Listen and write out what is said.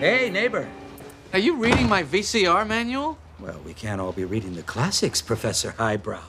Hey, neighbor. Are you reading my VCR manual? Well, we can't all be reading the classics, Professor Highbrow.